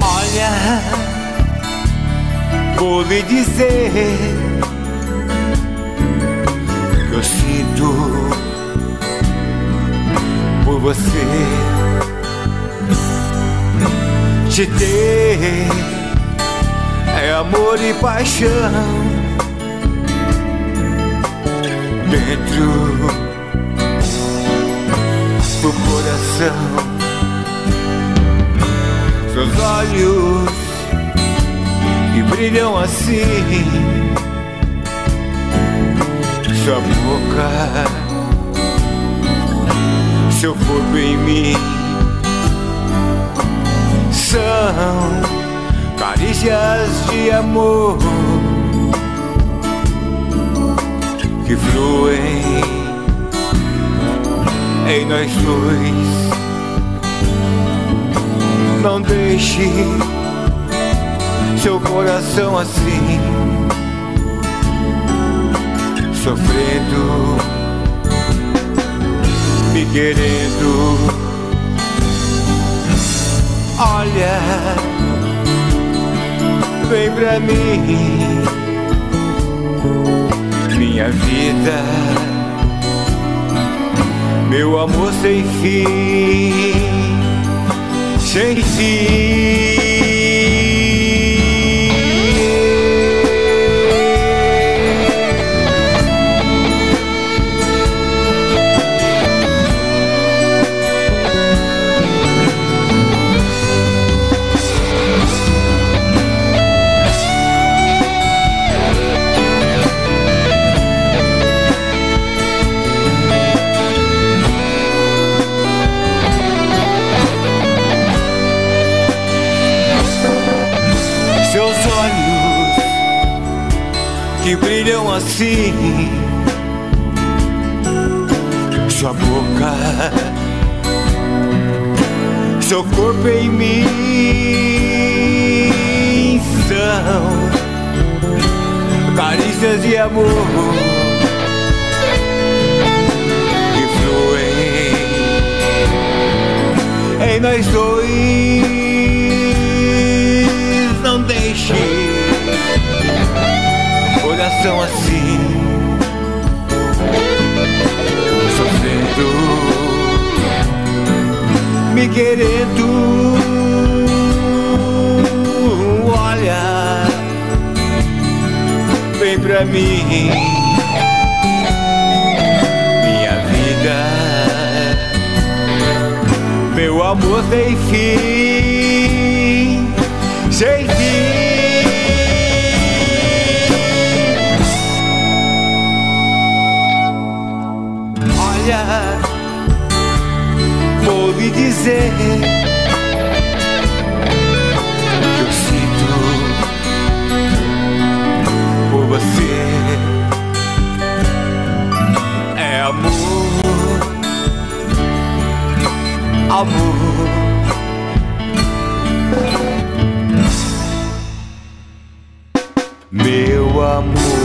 Olha, vou lhe dizer que eu sinto por você te ter é amor e paixão dentro do coração. Olhos que brilham assim, sua boca, seu corpo em mim são carícias de amor que fluem em nós dois. Não deixe seu coração assim, sofrendo, me querendo. Olha, vem pra mim minha vida, meu amor sem fim, que brilham assim. Sua boca, seu corpo em mim são carícias de amor que fluem em nós dois. Me querendo Olha Vem pra mim. Minha vida Meu amor sem fim Sem fim. Vou lhe dizer que eu sinto por você. É amor, amor. Meu amor.